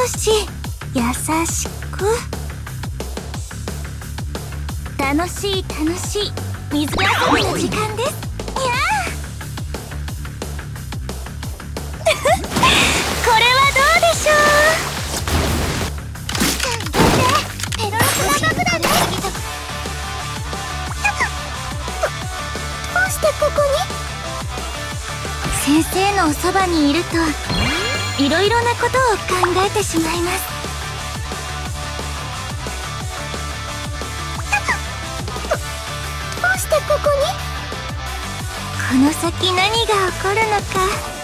少し優しく。楽しい楽しい。水遊びの時間です。にゃ これはどうでしょう。ペロロスナ爆弾ですど。うしてここに？先生のおそばにいるといろいろなことを考えてしまいます。どうしてここに？この先何が起こるのか。